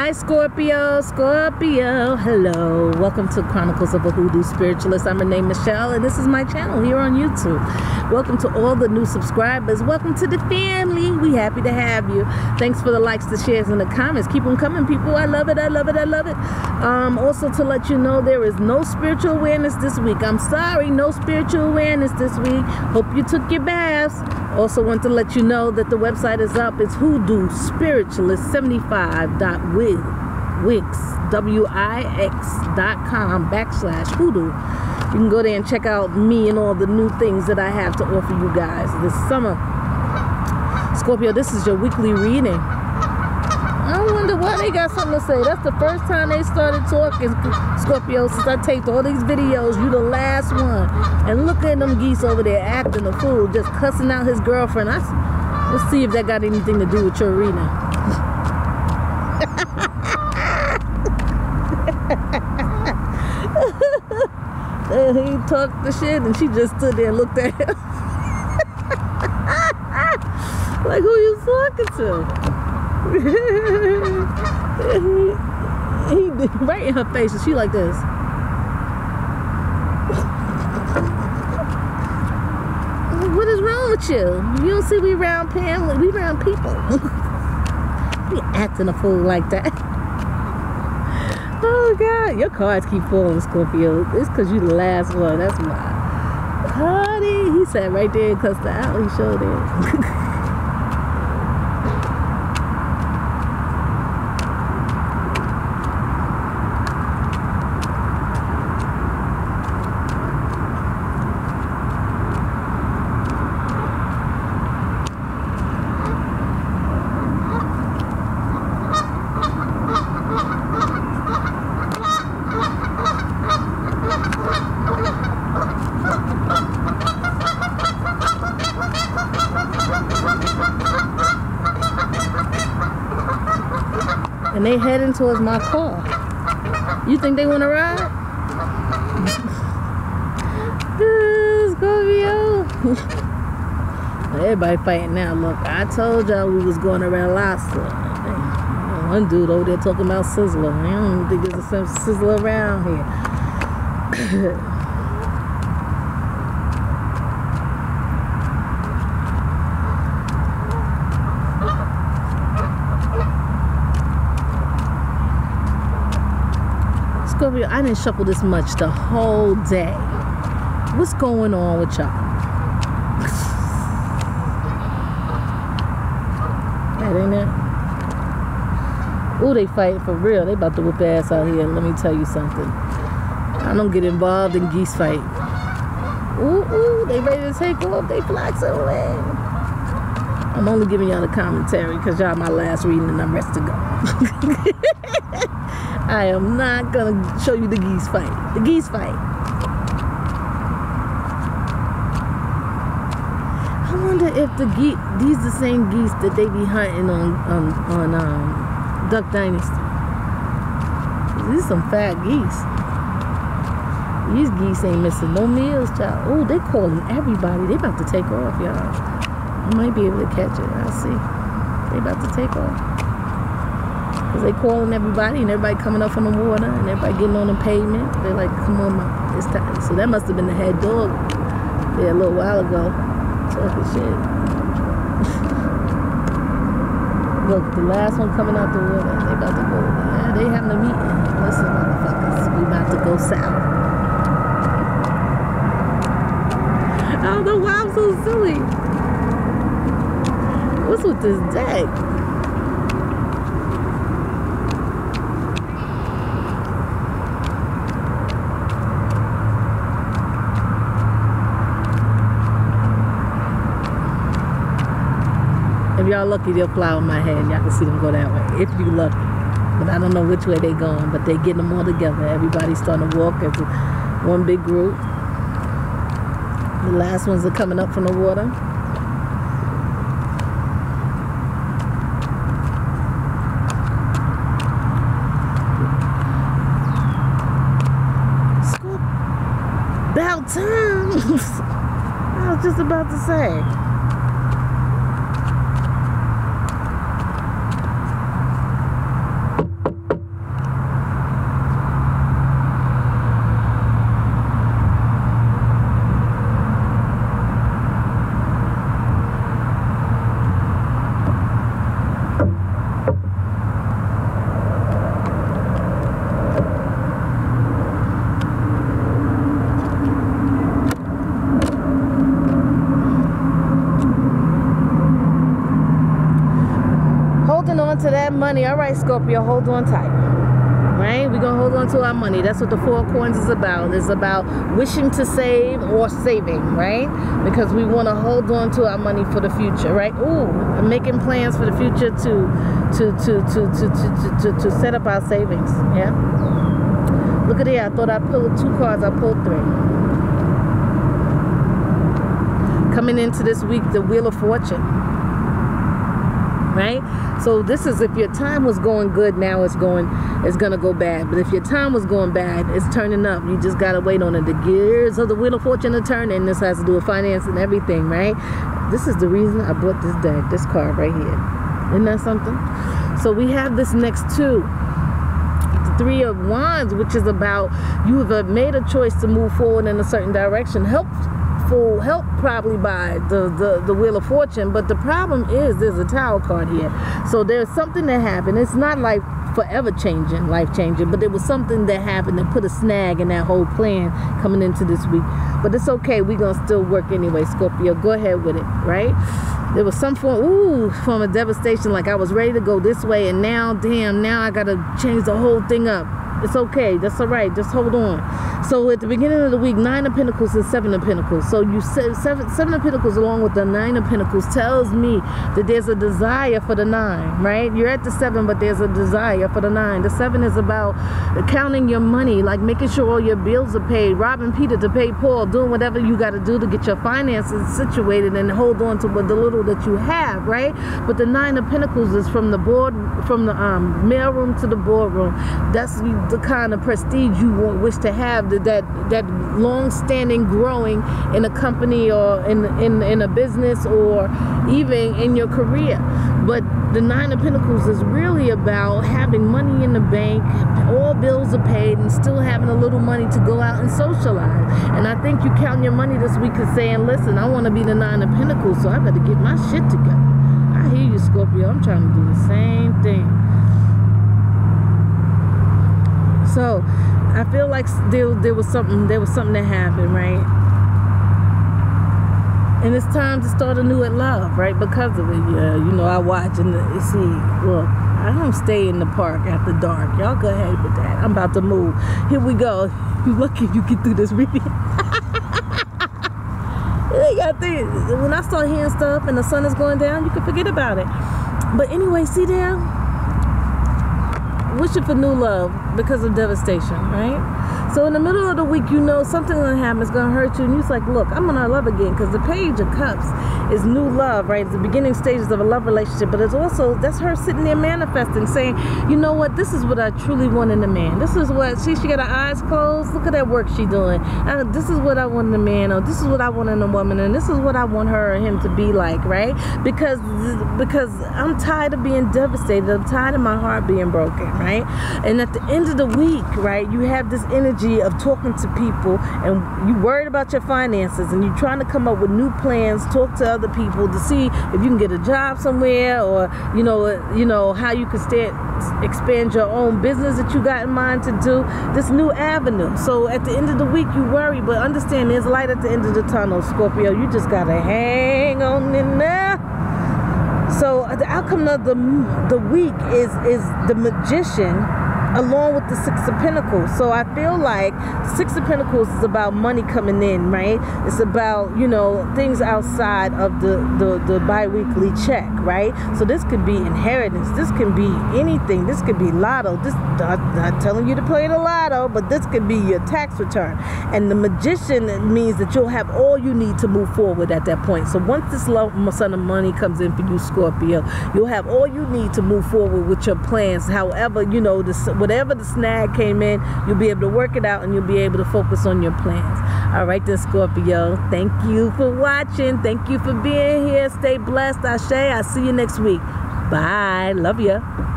Hi, Scorpio, Scorpio. Hello. Welcome to Chronicles of a Hoodoo Spiritualist. I'm Renee Michelle, and this is my channel here on YouTube. Welcome to all the new subscribers. Welcome to the family. We happy to have you. Thanks for the likes, the shares, and the comments. Keep them coming, people. I love it. I love it. I love it. Um, also, to let you know, there is no spiritual awareness this week. I'm sorry, no spiritual awareness this week. Hope you took your baths. Also, want to let you know that the website is up. It's Hoodoo Spiritualist 75.com wix dot com backslash hoodoo. You can go there and check out me and all the new things that i have to offer you guys this summer. Scorpio this is your weekly reading wonder why they got something to say that's the first time they started talking scorpio since i taped all these videos you the last one and look at them geese over there acting a fool just cussing out his girlfriend I, let's see if that got anything to do with your arena. he talked the shit and she just stood there and looked at him. like who you talking to? he, he right in her face and she like this. what is wrong with you? You don't see we around family, we around people. we acting a fool like that. Oh God, your cards keep falling, Scorpio. It's cause you the last one. That's why. Honey, he sat right there and cussed out. He showed it. and they heading towards my car. You think they want to ride? this Scorpio. Everybody fighting now. Look, I told y'all we was going around Lhasa. One dude over there talking about Sizzler. I don't think there's a Sizzler around here. I didn't shuffle this much the whole day. What's going on with y'all? that ain't it. Ooh, they fighting for real. They about to whip ass out here. Let me tell you something. I don't get involved in geese fight. Ooh, ooh, they ready to take off. They flocks away. I'm only giving y'all the commentary because y'all my last reading and I'm ready to go. I am not gonna show you the geese fight. The geese fight. I wonder if the geese, these the same geese that they be hunting on on on um, Duck Dynasty. These some fat geese. These geese ain't missing no meals, child. Oh, they calling everybody. They about to take off, y'all. I might be able to catch it. I'll see. They about to take off. Cause they calling everybody and everybody coming up from the water and everybody getting on the pavement. They're like, come on, it's time. So that must have been the head dog there a little while ago. Talking shit. Look, the last one coming out the water. They about to go. Yeah, they having a meeting. Listen, motherfuckers, we about to go south. I don't know why I'm so silly. What's with this deck? Y'all lucky, they'll fly on my head. Y'all can see them go that way. If you lucky. But I don't know which way they going. But they getting them all together. Everybody's starting to walk as one big group. The last ones are coming up from the water. About time. I was just about to say. Money. All right, Scorpio, hold on tight. Right? We're gonna hold on to our money. That's what the four coins is about. It's about wishing to save or saving, right? Because we want to hold on to our money for the future, right? Ooh, making plans for the future to to to to to to to, to set up our savings. Yeah. Look at here. I thought I pulled two cards. I pulled three. Coming into this week, the Wheel of Fortune right? So this is if your time was going good now it's going it's gonna go bad. But if your time was going bad it's turning up. You just gotta wait on it. The gears of the wheel of fortune to turn and this has to do with finance and everything right? This is the reason i bought this deck this card right here. Isn't that something? So we have this next two. Three of wands which is about you have made a choice to move forward in a certain direction. Help full help probably by the, the, the Wheel of Fortune. But the problem is there's a Tower card here. So there's something that happened. It's not like forever changing, life changing, but there was something that happened that put a snag in that whole plan coming into this week. But it's okay. We're going to still work anyway, Scorpio. Go ahead with it, right? There was some form, ooh, form of devastation. Like I was ready to go this way, and now, damn, now I got to change the whole thing up it's okay. That's all right. Just hold on. So at the beginning of the week, nine of pentacles and seven of pentacles. So you said seven, seven of pentacles along with the nine of pentacles tells me that there's a desire for the nine, right? You're at the seven, but there's a desire for the nine. The seven is about counting your money, like making sure all your bills are paid, robbing Peter to pay Paul, doing whatever you got to do to get your finances situated and hold on to what the little that you have, right? But the nine of pentacles is from the board, from the um, mailroom to the boardroom. That's the kind of prestige you want, wish to have, that that, long-standing growing in a company or in, in, in a business or even in your career. But the Nine of Pentacles is really about having money in the bank, all bills are paid, and still having a little money to go out and socialize. And I think you count your money this week and saying, listen, I want to be the Nine of Pentacles, so I better get my shit together. I hear you, Scorpio. I'm trying to do the same thing. So I feel like there, there was something there was something that happened, right? And it's time to start anew at love, right? Because of it. Yeah, you know, I watch and uh, see, look, I don't stay in the park after dark. Y'all go ahead with that. I'm about to move. Here we go. You lucky you get through this reading. When I start hearing stuff and the sun is going down, you can forget about it. But anyway, see there? wishing for new love because of devastation, right? So in the middle of the week, you know something gonna happen. It's gonna hurt you, and you're like, look, I'm gonna love again because the Page of Cups is new love, right? It's the beginning stages of a love relationship, but it's also that's her sitting there manifesting, saying, you know what, this is what I truly want in a man. This is what she she got her eyes closed. Look at that work she doing. This is what I want in a man, or this is what I want in a woman, and this is what I want her or him to be like, right? Because because I'm tired of being devastated. I'm tired of my heart being broken, right? And at the end of the week, right, you have this energy of talking to people, and you worried about your finances, and you're trying to come up with new plans, talk to other people to see if you can get a job somewhere or you know uh, you know how you can expand your own business that you got in mind to do. This new avenue. So at the end of the week you worry but understand there's light at the end of the tunnel Scorpio. You just gotta hang on in there. So uh, the outcome of the the week is is the magician along with the Six of Pentacles. So I feel like Six of Pentacles is about money coming in, right? It's about, you know, things outside of the, the, the bi-weekly check, right? So this could be inheritance. This can be anything. This could be lotto. This I'm not telling you to play the lotto, but this could be your tax return. And the magician means that you'll have all you need to move forward at that point. So once this love, son of money comes in for you, Scorpio, you'll have all you need to move forward with your plans. However, you know, this whatever the snag came in, you'll be able to work it out and you'll be able to focus on your plans. All right, then, Scorpio. Thank you for watching. Thank you for being here. Stay blessed. Ashe. I'll see you next week. Bye. Love you.